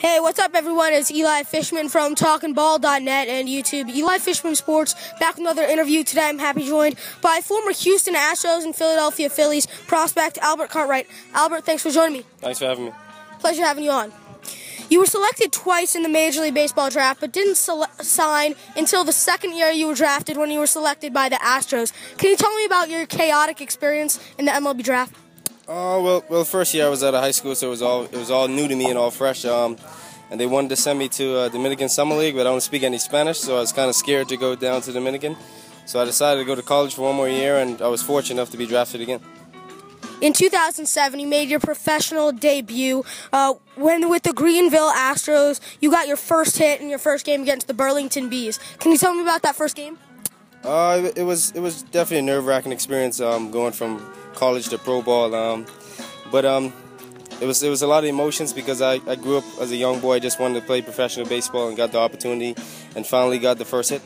Hey, what's up, everyone? It's Eli Fishman from TalkingBall.net and YouTube. Eli Fishman Sports back with another interview today. I'm happy joined by former Houston Astros and Philadelphia Phillies prospect Albert Cartwright. Albert, thanks for joining me. Thanks for having me. Pleasure having you on. You were selected twice in the Major League Baseball draft, but didn't sign until the second year you were drafted when you were selected by the Astros. Can you tell me about your chaotic experience in the MLB draft? Oh well, well, first year I was out of high school, so it was all it was all new to me and all fresh. Um, and they wanted to send me to uh, Dominican Summer League, but I don't speak any Spanish, so I was kind of scared to go down to Dominican. So I decided to go to college for one more year, and I was fortunate enough to be drafted again. In 2007, you made your professional debut uh, when with the Greeneville Astros. You got your first hit in your first game against the Burlington Bees. Can you tell me about that first game? Uh, it was it was definitely a nerve-wracking experience um, going from college to pro ball. Um, but um, it was it was a lot of emotions because I, I grew up as a young boy, just wanted to play professional baseball and got the opportunity, and finally got the first hit.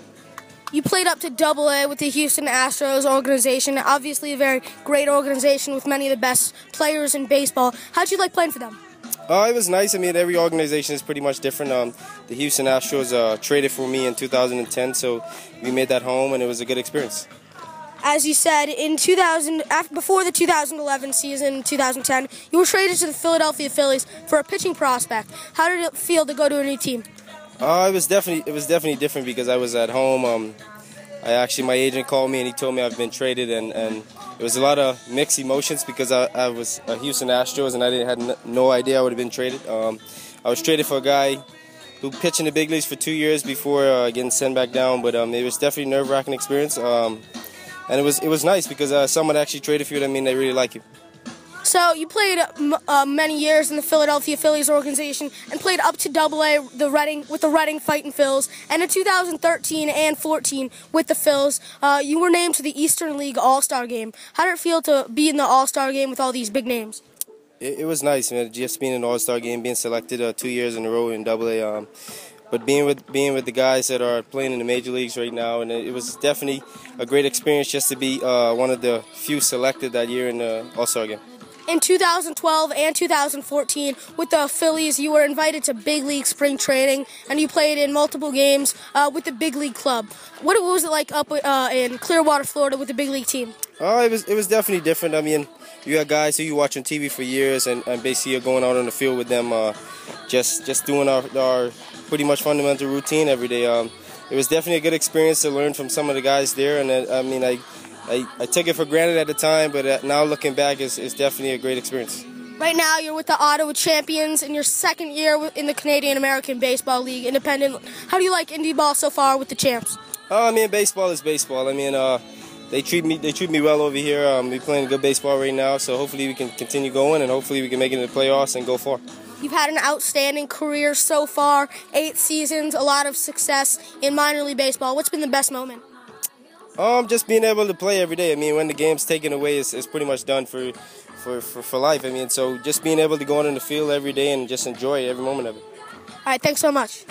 You played up to Double A with the Houston Astros organization, obviously a very great organization with many of the best players in baseball. How'd you like playing for them? Uh, it was nice. I mean, every organization is pretty much different. Um, the Houston Astros uh, traded for me in 2010, so we made that home, and it was a good experience. As you said, in 2000, after, before the 2011 season, 2010, you were traded to the Philadelphia Phillies for a pitching prospect. How did it feel to go to a new team? Uh, it was definitely it was definitely different because I was at home. Um, I actually my agent called me and he told me I've been traded and, and it was a lot of mixed emotions because I, I was a Houston Astros and I didn't had no idea I would have been traded. Um, I was traded for a guy who pitched in the big leagues for two years before uh, getting sent back down, but um, it was definitely a nerve-wracking experience. Um, and it was it was nice because uh, someone actually traded for you. I mean they really like you. So you played uh, many years in the Philadelphia Phillies organization and played up to Double A the Reading with the Reading Fighting Phils, and in 2013 and 14 with the Phils, uh, you were named to the Eastern League All Star Game. How did it feel to be in the All Star Game with all these big names? It, it was nice, man. Just being in the All Star Game, being selected uh, two years in a row in Double A. Um, but being with being with the guys that are playing in the major leagues right now, and it, was definitely a great experience just to be uh, one of the few selected that year in the All Star game. In 2012 and 2014, with the Phillies, you were invited to big league spring training, and you played in multiple games uh, with the big league club. What, was it like up uh, in Clearwater, Florida, with the big league team? Oh, it was it was definitely different. I mean, you got guys who you watch on TV for years, and, and basically you're going out on the field with them, uh, just just doing our, our pretty much fundamental routine every day. Um, it was definitely a good experience to learn from some of the guys there, and I mean, I, I, I took it for granted at the time, but uh, now looking back, it's, it's definitely a great experience. Right now, you're with the Ottawa Champions in your second year in the Canadian American Baseball League, independent. How do you like indie ball so far with the champs? Uh, I mean, baseball is baseball. I mean, uh, they treat me they treat me well over here. Um, we're playing good baseball right now, so hopefully we can continue going, and hopefully we can make it in the playoffs and go far. You've had an outstanding career so far, eight seasons, a lot of success in minor league baseball. What's been the best moment? Um, just being able to play every day. I mean, when the game's taken away, it's, it's pretty much done for, for, for, for life. I mean, so just being able to go on in the field every day and just enjoy every moment of it. All right, thanks so much.